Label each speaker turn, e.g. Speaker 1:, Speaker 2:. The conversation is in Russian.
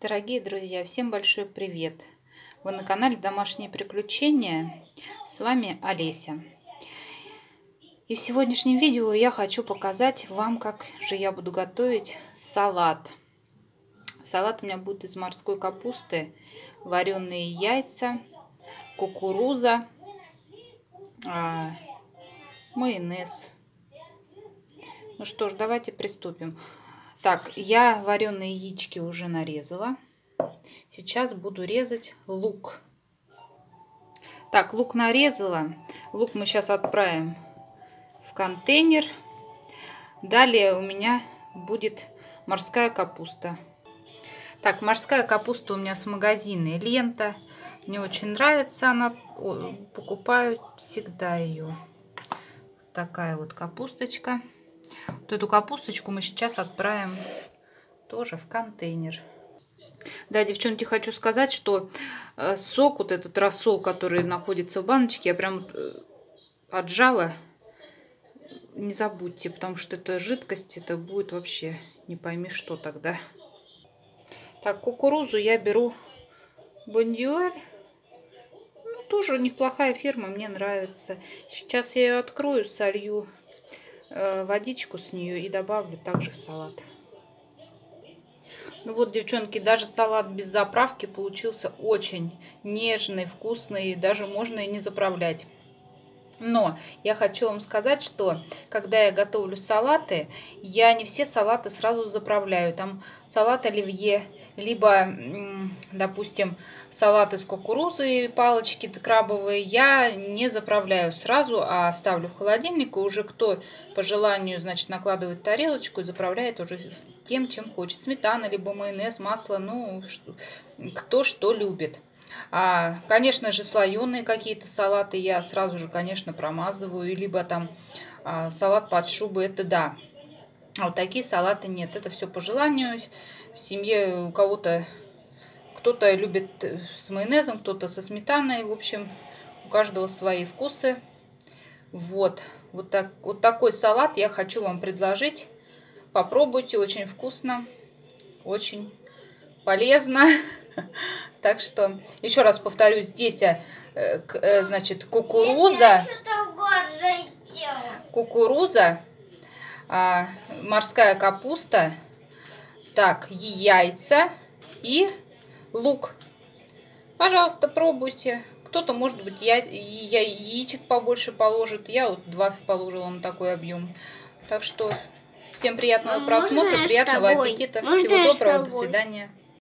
Speaker 1: Дорогие друзья, всем большой привет! Вы на канале Домашние приключения. С вами Олеся. И в сегодняшнем видео я хочу показать вам, как же я буду готовить салат. Салат у меня будет из морской капусты, вареные яйца, кукуруза, а, майонез. Ну что ж, давайте приступим. Так, я вареные яички уже нарезала. Сейчас буду резать лук. Так, лук нарезала. Лук мы сейчас отправим в контейнер. Далее у меня будет морская капуста. Так, морская капуста у меня с магазина Лента. Мне очень нравится она. Покупаю всегда ее. Такая вот капусточка. Вот эту капусточку мы сейчас отправим тоже в контейнер. Да, девчонки, хочу сказать, что э, сок, вот этот рассол, который находится в баночке, я прям э, поджала. Не забудьте, потому что это жидкость, это будет вообще не пойми что тогда. Так, кукурузу я беру Бондюэль. Ну, тоже неплохая фирма, мне нравится. Сейчас я ее открою, солью водичку с нее и добавлю также в салат. Ну вот, девчонки, даже салат без заправки получился очень нежный, вкусный. Даже можно и не заправлять. Но я хочу вам сказать, что когда я готовлю салаты, я не все салаты сразу заправляю. Там салат оливье, либо, допустим, салат из кукурузы, палочки крабовые, я не заправляю сразу, а ставлю в холодильник. И уже кто по желанию, значит, накладывает тарелочку и заправляет уже тем, чем хочет. Сметана, либо майонез, масло, ну, что, кто что любит. А, конечно же, слоеные какие-то салаты я сразу же, конечно, промазываю. Либо там а, салат под шубой, это да. А вот такие салаты нет. Это все по желанию. В семье у кого-то, кто-то любит э, с майонезом, кто-то со сметаной. В общем, у каждого свои вкусы. Вот. Вот, так, вот такой салат я хочу вам предложить. Попробуйте, очень вкусно, очень полезно. Так что, еще раз повторю, здесь, э, э, значит, кукуруза, кукуруза, а, морская капуста, так, яйца и лук. Пожалуйста, пробуйте. Кто-то, может быть, я, я яичек побольше положит. Я вот два положила на такой объем. Так что всем приятного а просмотра, приятного аппетита. Можно Всего доброго, до свидания.